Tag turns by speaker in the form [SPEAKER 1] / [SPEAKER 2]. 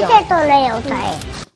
[SPEAKER 1] 这都没有摘